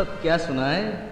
अब क्या सुनाए?